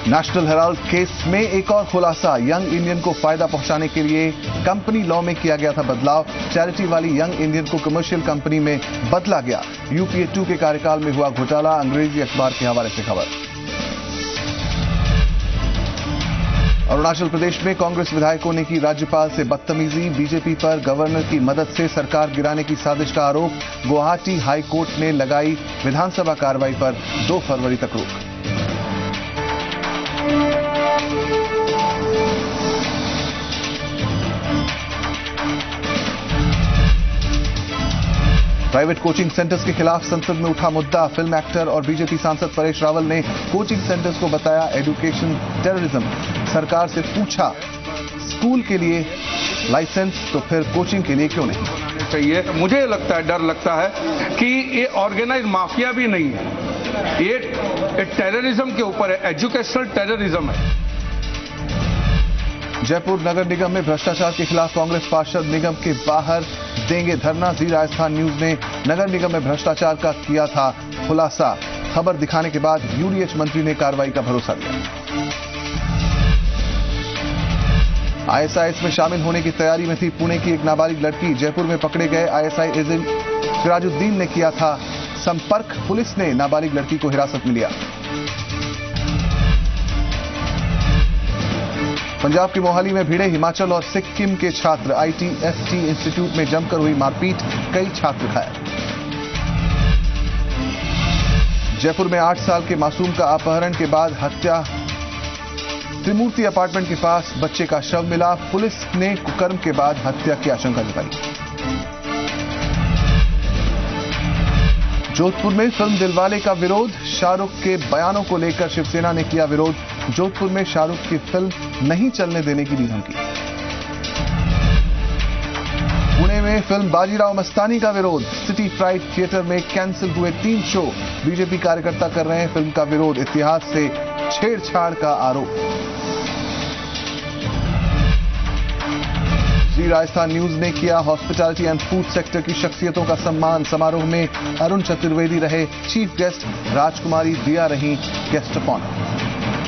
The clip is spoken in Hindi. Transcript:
नेशनल हेराल्ड केस में एक और खुलासा यंग इंडियन को फ़ायदा पहुँचाने के लिए कंपनी लॉ में किया गया था बदलाव। चैरिटी वाली यंग इंडियन को कमर्शियल कंपनी में बदला गया। यूपीए टू के कार्यकाल में हुआ घोटाला, अंग्रेज़ी अखबार के हवाले से खबर। अरुणाचल प्रदेश में कांग्रेस विधायकों ने की राज्यपाल से बदतमीजी। बीजेपी पर गवर्नर की मदद से सरकार गिराने की साजिश का आरोप। गुवाहाटी हाईकोर्ट ने लगाई विधानसभा कार्रवाई पर 2 फरवरी तक रोक। प्राइवेट कोचिंग सेंटर्स के खिलाफ संसद में उठा मुद्दा। फ़िल्म एक्टर और बीजेपी सांसद परेश रावल ने कोचिंग सेंटर्स को बताया एजुकेशन टेररिज्म। सरकार से पूछा, स्कूल के लिए लाइसेंस तो फिर कोचिंग के लिए क्यों नहीं? चाहिए। मुझे लगता है, डर लगता है कि ये ऑर्गेनाइज माफिया भी नहीं है। ये टेररिज्म के ऊपर है, एजुकेशनल टेररिज्म है। जयपुर नगर निगम में भ्रष्टाचार के खिलाफ कांग्रेस पार्षद निगम के बाहर देंगे धरना। जी राजस्थान न्यूज़ ने नगर निगम में भ्रष्टाचार का किया था खुलासा। खबर दिखाने के बाद यूडीएच मंत्री ने कार्रवाई का भरोसा दिया आईएसआईएस में शामिल होने की तैयारी में थी पुणे की एक नाबालिग लड़की। जयपुर में पकड़े गए आईएसआई एजेंट सिराजुद्दीन ने किया था संपर्क। पुलिस ने नाबालिग लड़की को हिरासत में लिया। पंजाब की मोहाली में भिड़े हिमाचल और सिक्किम के छात्र आईटीएफटी इंस्टीट्यूट में जमकर हुई मारपीट, कई छात्र घायल। जयपुर में आठ साल के मासूम का अपहरण के बाद हत्या। त्रिमूर्ति अपार्टमेंट के पास बच्चे का शव मिला, पुलिस ने कुकर्म के बाद हत्या की आशंका जताई। जोधपुर में फ़िल्म दिलवाले का विरोध, शाहरुख के बयानों को लेकर शिवसेना ने किया विरोध। जोधपुर में शाहरुख की फ़िल्म नहीं चलने देने की दी धमकी। पुणे में फ़िल्म बाजीराव मस्तानी का विरोध। सिटी प्राइड थिएटर में कैंसिल हुए तीन शो। बीजेपी कार्यकर्ता कर रहे हैं फ़िल्म का विरोध। इतिहास से छेड़छाड़ का आरोप। राजस्थान न्यूज़ ने किया हॉस्पिटैलिटी एंड फ़ूड सेक्टर की शख्सियतों का सम्मान। समारोह में अरुण चतुर्वेदी रहे। चीफ गेस्ट राजकुमारी दिया रही गेस्ट ऑफ़ ऑनर